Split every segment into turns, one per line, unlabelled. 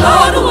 been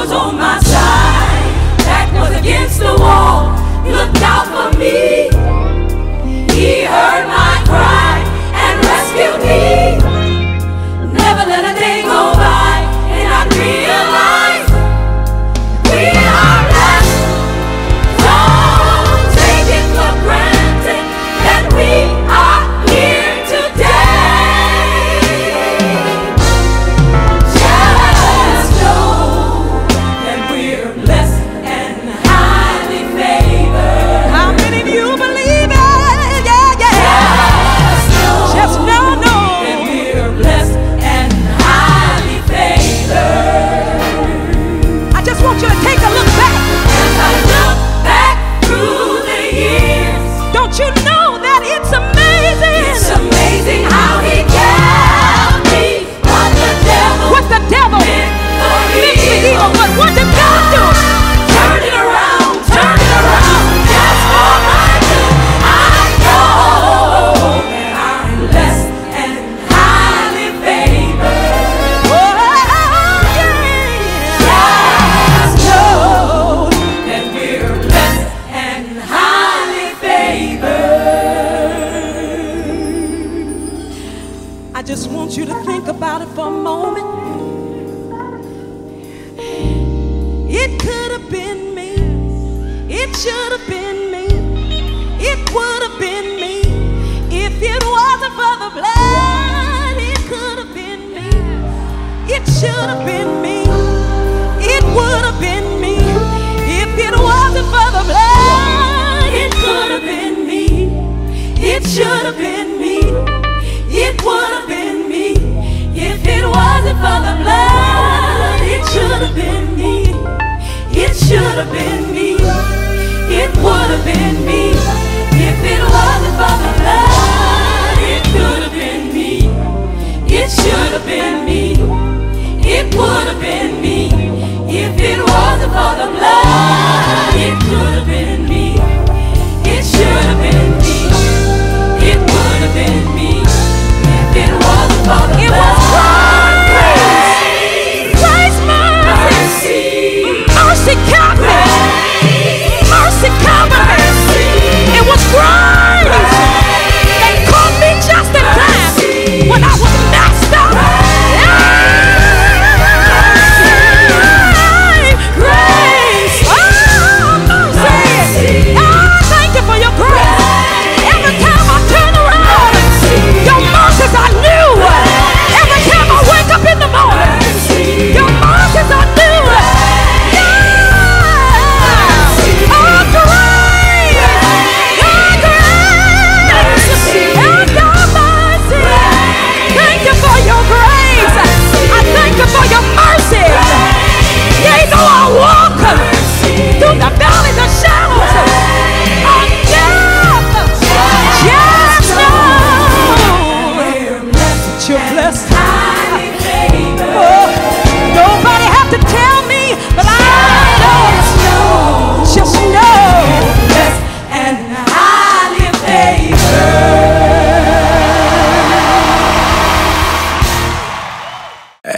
you
know
about it for a moment. It could have been me. It should have been me. It would have been me. If it wasn't for the blood, it could have been me. It should have been me. Have been me. It would have been me. If it wasn't for the blood, it could have been me. It should have been me. It would have been me. If it wasn't for the blood, it could have been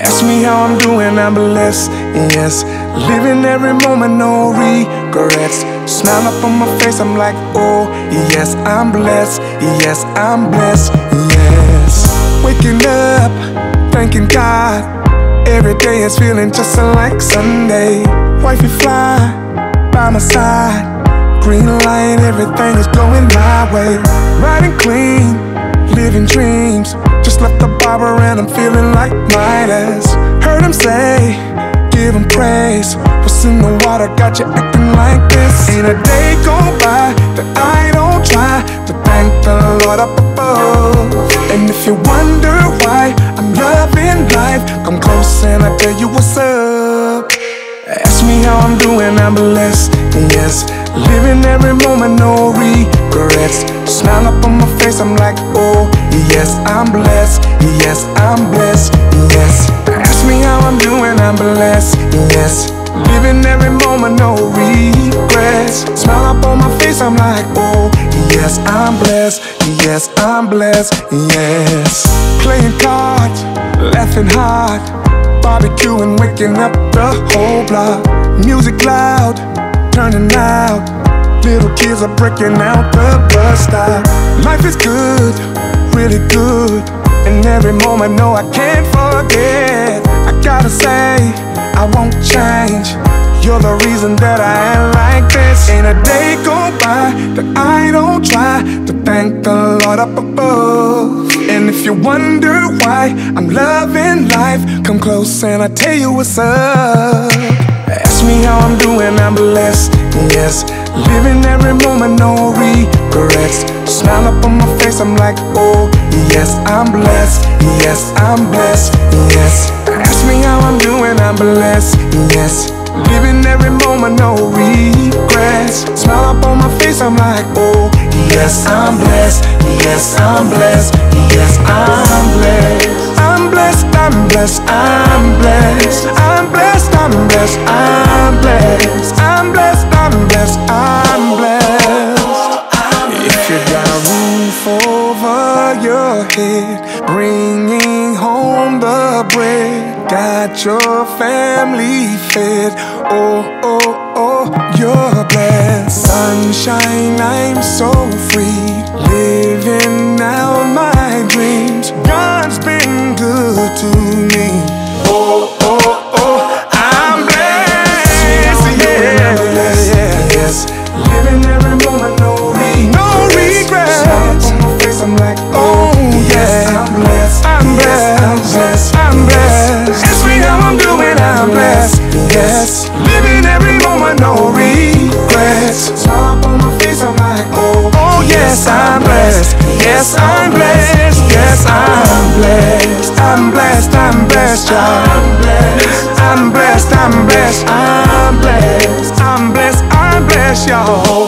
Ask me how I'm doing, I'm blessed, yes. Living every moment, no regrets. Smile up on my face, I'm like, oh, yes, I'm blessed, yes, I'm blessed, yes. Waking up, thanking God. Every day is feeling just like Sunday. Wifey fly by my side. Green light, everything is going my way. Riding clean, living dreams. Left the barber and I'm feeling like Midas. Heard him say, give him praise. What's in the water got you acting like this? Ain't a day go by that I don't try to thank the Lord up above. And if you wonder why I'm loving life, come close and I'll tell you what's up. Ask me how I'm doing, I'm blessed, yes. Living every moment, no regrets. Smile up on my face, I'm like, oh, yes, I'm blessed, yes, I'm blessed, yes. Ask me how I'm doing, I'm blessed, yes. Living every moment, no regrets. Smile up on my face, I'm like, oh, yes, I'm blessed, yes, I'm blessed, yes. Playing cards, laughing hard, barbecuing, waking up the whole block. Music loud, turning out. Little kids are breaking out the bus stop. Life is good, really good. And every moment, no, I can't forget. I gotta say, I won't change. You're the reason that I am like this. Ain't a day go by that I don't try to thank the Lord up above. And if you wonder why I'm loving life, come close and I tell you what's up. Ask me how I'm doing, I'm blessed, yes. Living every moment, no regrets. Smile up on my face, I'm like, oh, yes, I'm blessed, yes, I'm blessed, yes. Ask me how I'm doing, I'm blessed, yes. Living every moment, no regrets. Smile up on my face, I'm like, oh, yes, I'm blessed. Yes, I'm blessed. Yes, I'm blessed. I'm blessed, I'm blessed, I'm blessed. I'm blessed, I'm blessed, I'm blessed. I'm blessed, I'm blessed, I'm blessed. If you got a roof over your head, bringing home the bread, got your family fed. Oh, oh, oh, you're blessed. Sunshine, I'm so free, living out my dreams. God's been good to me. I'm blessed. I'm blessed. I'm blessed. I'm blessed. I'm blessed. I'm blessed, y'all.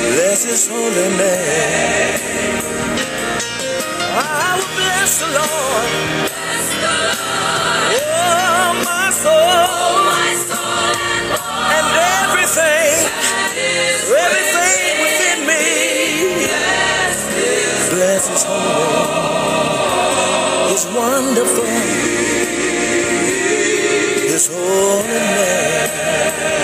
Bless His
holy name. I will bless the Lord. Oh, my soul, Oh, my soul and everything, everything within me. Bless His holy, name. His wonderful, His holy name.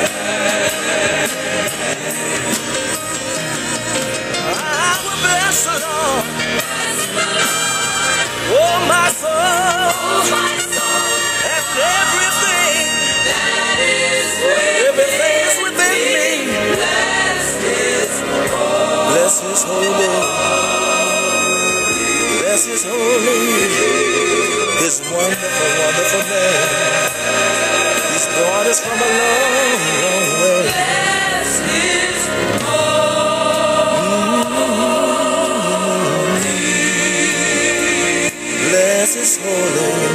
Brought us from a long, long way. Bless his holy.